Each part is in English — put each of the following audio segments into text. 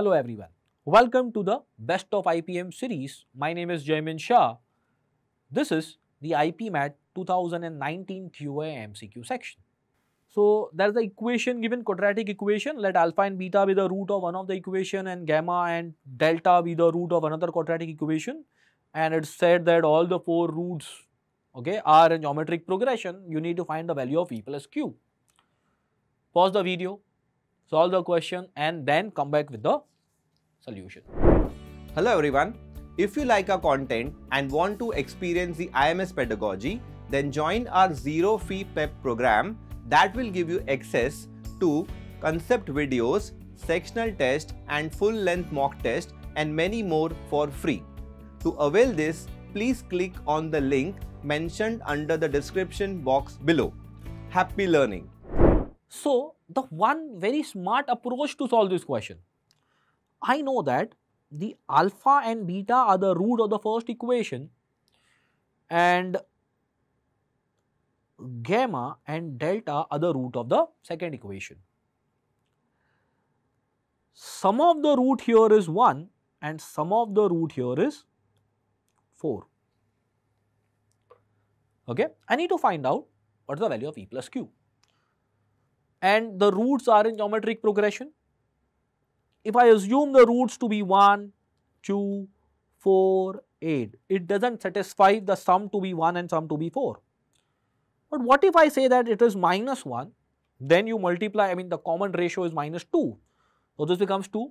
Hello everyone. Welcome to the Best of IPM series. My name is Jaimin Shah. This is the IPMAT 2019 QA MCQ section. So there is the equation given quadratic equation let alpha and beta be the root of one of the equation and gamma and delta be the root of another quadratic equation and it's said that all the four roots okay are in geometric progression you need to find the value of e plus q. Pause the video, solve the question and then come back with the solution. Hello everyone. If you like our content and want to experience the IMS pedagogy, then join our zero fee PEP program that will give you access to concept videos, sectional test and full length mock test and many more for free. To avail this, please click on the link mentioned under the description box below. Happy learning! So, the one very smart approach to solve this question. I know that the alpha and beta are the root of the first equation and gamma and delta are the root of the second equation. Sum of the root here is 1 and sum of the root here is 4. Okay, I need to find out what is the value of e plus q. And the roots are in geometric progression. If I assume the roots to be 1, 2, 4, 8, it does not satisfy the sum to be 1 and sum to be 4. But what if I say that it is minus 1, then you multiply, I mean the common ratio is minus 2. So, this becomes 2,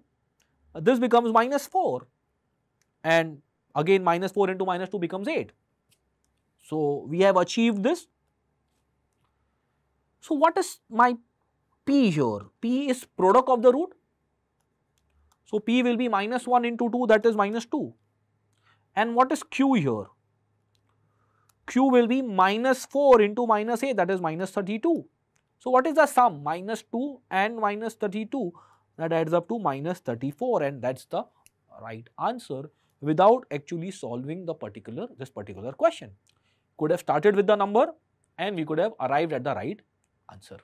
this becomes minus 4 and again minus 4 into minus 2 becomes 8. So, we have achieved this. So, what is my P here? P is product of the root. So, P will be minus 1 into 2 that is minus 2. And what is Q here? q will be minus 4 into minus a that is minus 32. So, what is the sum? Minus 2 and minus 32 that adds up to minus 34 and that is the right answer without actually solving the particular this particular question. Could have started with the number and we could have arrived at the right answer.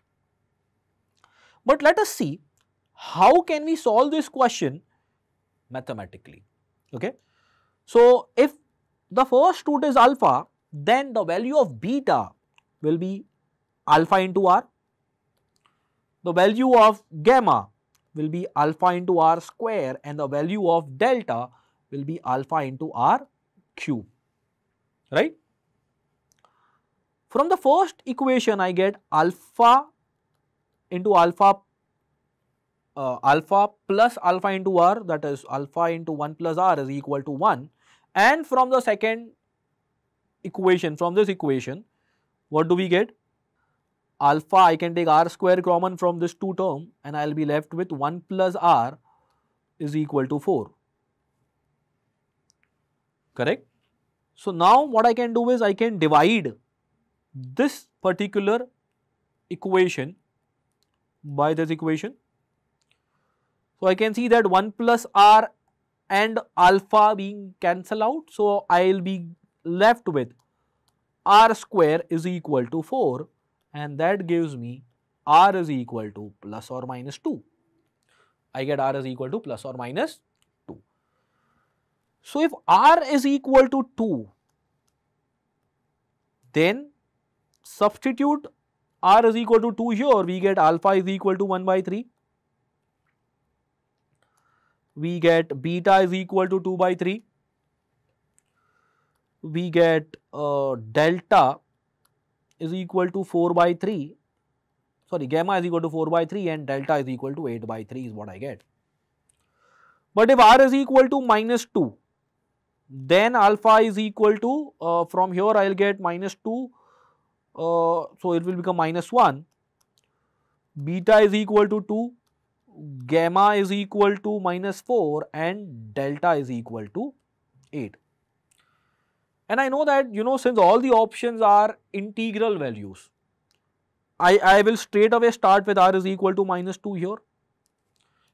But let us see how can we solve this question mathematically. Okay. So, if the first root is alpha then the value of beta will be alpha into r. The value of gamma will be alpha into r square and the value of delta will be alpha into r cube, right. From the first equation I get alpha into alpha uh, alpha plus alpha into r that is alpha into 1 plus r is equal to 1 and from the second equation, from this equation, what do we get? Alpha, I can take r square common from this 2 term and I will be left with 1 plus r is equal to 4. Correct? So, now what I can do is I can divide this particular equation by this equation. So, I can see that 1 plus r and alpha being cancel out. So, I will be left with r square is equal to 4 and that gives me r is equal to plus or minus 2. I get r is equal to plus or minus 2. So, if r is equal to 2, then substitute r is equal to 2 here, we get alpha is equal to 1 by 3. We get beta is equal to 2 by 3 we get uh, delta is equal to 4 by 3 sorry gamma is equal to 4 by 3 and delta is equal to 8 by 3 is what I get. But if r is equal to minus 2 then alpha is equal to uh, from here I will get minus 2 uh, so it will become minus 1 beta is equal to 2 gamma is equal to minus 4 and delta is equal to 8. And I know that you know since all the options are integral values, I, I will straight away start with r is equal to minus 2 here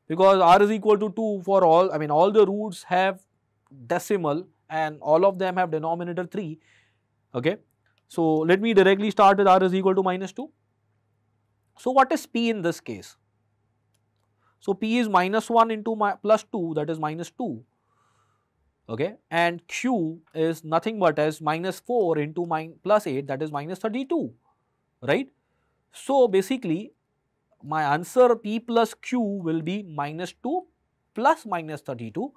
because r is equal to 2 for all I mean all the roots have decimal and all of them have denominator 3 okay. So let me directly start with r is equal to minus 2. So what is p in this case? So, p is minus 1 into plus 2 that is minus 2 okay and q is nothing but as minus 4 into min plus 8 that is minus 32 right. So, basically my answer p plus q will be minus 2 plus minus 32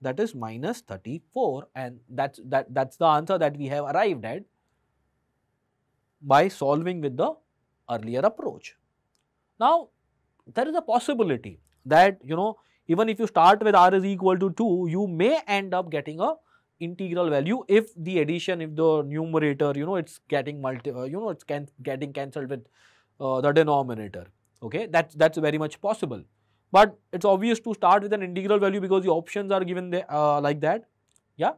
that is minus 34 and that's that that's the answer that we have arrived at by solving with the earlier approach. Now, there is a possibility that you know even if you start with r is equal to 2 you may end up getting a integral value if the addition if the numerator you know it's getting multi uh, you know it's can, getting cancelled with uh, the denominator. Okay? That's that's very much possible. But it's obvious to start with an integral value because the options are given there, uh, like that. Yeah?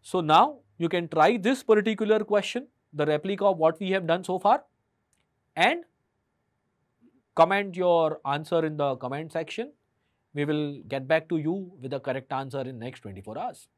So now you can try this particular question the replica of what we have done so far. And comment your answer in the comment section. We will get back to you with the correct answer in next 24 hours